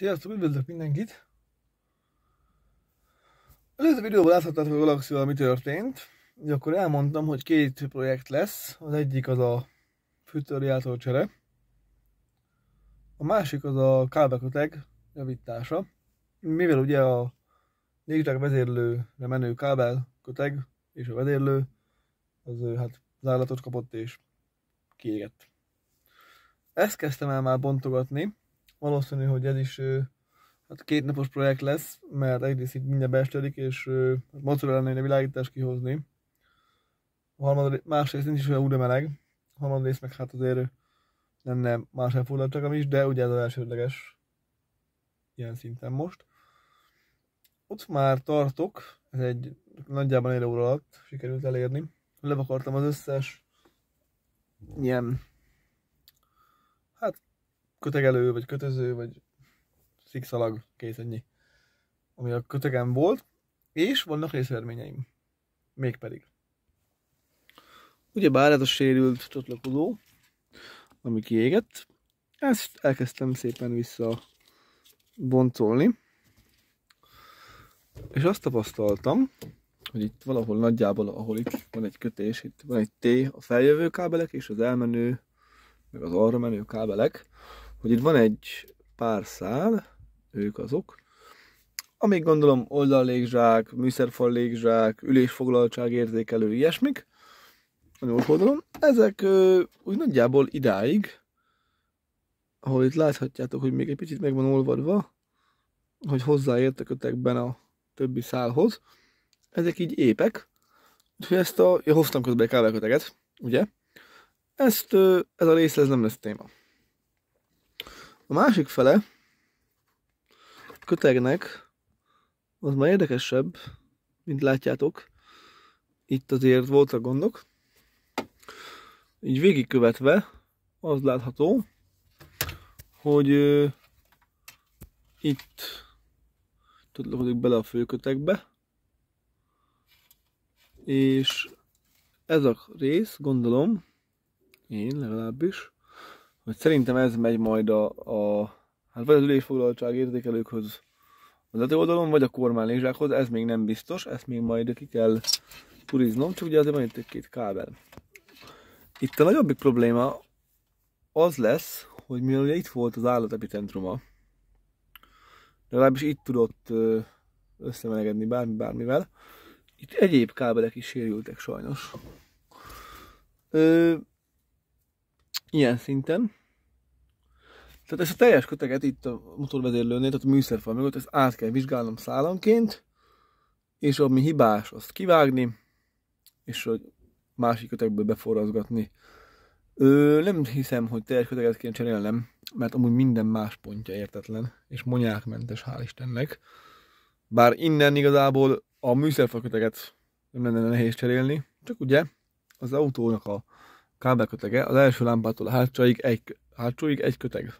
Sziasztok, üdvözlök mindenkit! Előző videóban láthattátok a Galaxival mi történt. Ugye akkor elmondtam, hogy két projekt lesz. Az egyik az a fűtőradiátor csere. A másik az a kábelköteg javítása. Mivel ugye a légzsák vezérlőre menő kábelköteg és a vezérlő az hát zárlatot kapott és kiégett. Ezt kezdtem el már bontogatni, valószínű, hogy ez is hát két napos projekt lesz, mert egyrészt itt mindjárt beestödik, és mozzarella lenne világítás kihozni. A harmad, másrészt nincs is olyan újra meleg, a harmadrészt meg hát azért lenne más elfoglaltságom is, de ugye ez az elsődleges ilyen szinten most. Ott már tartok, ez egy nagyjában egy óra alatt sikerült elérni. Levakartam az összes ilyen kötegelő, vagy kötöző, vagy szikszalag, kész ennyi. Ami a kötegem volt, és vannak részverményeim. Mégpedig. bár ez a sérült csatlakozó, ami kiégett. Ezt elkezdtem szépen vissza boncolni. És azt tapasztaltam, hogy itt valahol nagyjából, ahol itt van egy kötés, itt van egy T, a feljövő kábelek és az elmenő, meg az arra menő kábelek, hogy itt van egy pár szál, ők azok, amíg gondolom oldallégzsák, műszerfal légzsák, ülésfoglaltság érzékelő, ilyesmik, a nyolc ezek úgy nagyjából idáig, ahol itt láthatjátok, hogy még egy picit meg van olvadva, hogy hozzáértek a többi szálhoz, ezek így épek, úgyhogy ezt a, ja, hoztam közben egy ugye, ezt, ez a rész ez nem lesz téma. A másik fele kötegnek az már érdekesebb, mint látjátok. Itt azért voltak gondok. Így végigkövetve az látható, hogy uh, itt tudlak bele a főkötekbe, és ez a rész, gondolom, én legalábbis, hogy szerintem ez megy majd a, a hát vagy az ülésfoglaltság értékelőkhöz az oldalon, vagy a kormánylézsákhoz, ez még nem biztos, ezt még majd ki kell turiznom, csak ugye azért van itt egy két kábel. Itt a nagyobbik probléma az lesz, hogy mivel ugye itt volt az állatelpicentruma, legalábbis itt tudott összemelegedni bármi bármivel, itt egyéb kábelek is sérültek sajnos. Ö, ilyen szinten. Tehát ezt a teljes köteget itt a motorvezérlőnél, tehát a műszerfal mögött, ezt át kell vizsgálnom szálanként, és ami hibás, azt kivágni, és a másik kötegből beforrazgatni. Ö, nem hiszem, hogy teljes köteget kéne cserélnem, mert amúgy minden más pontja értetlen, és monyákmentes, hál' Istennek. Bár innen igazából a műszerfal köteget nem lenne nehéz cserélni, csak ugye az autónak a kábelkötege az első lámpától a hátsóig egy, hátsóig egy köteg.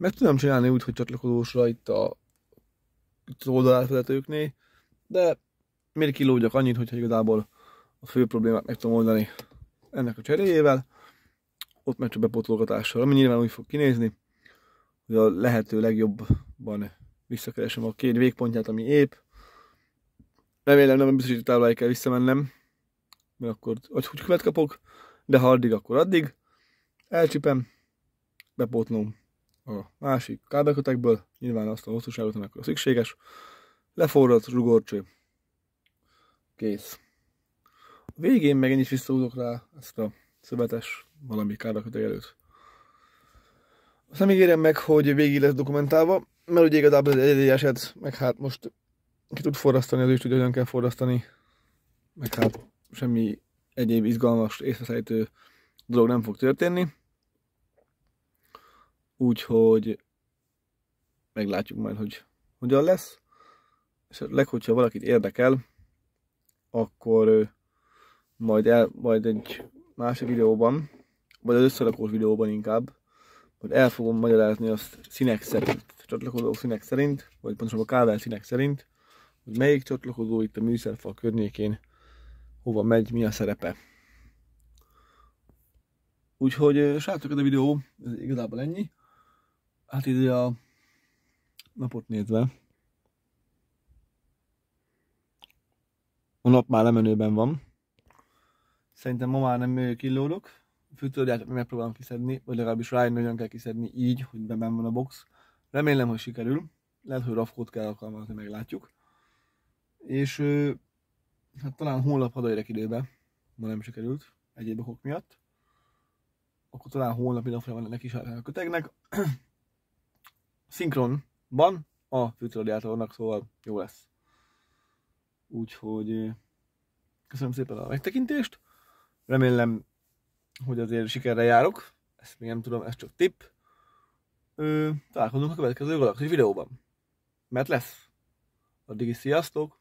Meg tudom csinálni úgy, hogy csatlakozósra itt a itt az oldalátvezetőknél, de miért kilódjak annyit, hogyha igazából a fő problémát meg tudom oldani ennek a cseréjével, ott meg csak bepotolgatással, ami nyilván úgy fog kinézni, hogy a lehető legjobban visszakeresem a két végpontját, ami épp. Remélem nem a biztosításáig kell visszamennem, mert akkor úgy követ kapok, de ha addig, akkor addig. Elcsipem, bepótlom a másik kábelkötekből, nyilván azt a hosszúságot, amikor szükséges. Leforrad, zsugorcső. Kész. A végén meg is visszahúzok rá ezt a szövetes valami kábelkötek előtt. Azt nem ígérem meg, hogy végig lesz dokumentálva, mert ugye igazából ez egy egyedi eset, meg hát most ki tud forrasztani, az is tudja, hogyan kell forrasztani, meg hát semmi egyéb izgalmas, észreszejtő dolog nem fog történni. Úgyhogy meglátjuk majd, hogy hogyan lesz. És leg, hogyha valakit érdekel, akkor majd, el, majd egy másik videóban, vagy az összerakós videóban inkább, hogy el fogom magyarázni azt színek szerint, csatlakozó színek szerint, vagy pontosabban a kábel színek szerint, hogy melyik csatlakozó itt a műszerfal környékén hova megy, mi a szerepe. Úgyhogy srácok, ez a videó, ez igazából ennyi. Hát ide a napot nézve. A nap már lemenőben van. Szerintem ma már nem killódok. Fűtőrját megpróbálom kiszedni, vagy legalábbis rájönni, hogyan kell kiszedni így, hogy benn van a box. Remélem, hogy sikerül. Lehet, hogy rafkót kell alkalmazni, meglátjuk. És hát talán holnap hazaérek időbe. Ma nem sikerült, egyéb okok miatt. Akkor talán holnap napra van neki is a kötegnek. Szinkronban a fűtőradiátornak, szóval jó lesz. Úgyhogy köszönöm szépen a megtekintést. Remélem, hogy azért sikerre járok. Ezt még nem tudom, ez csak tipp. Ö, találkozunk a következő galaxis videóban. Mert lesz. Addig is sziasztok!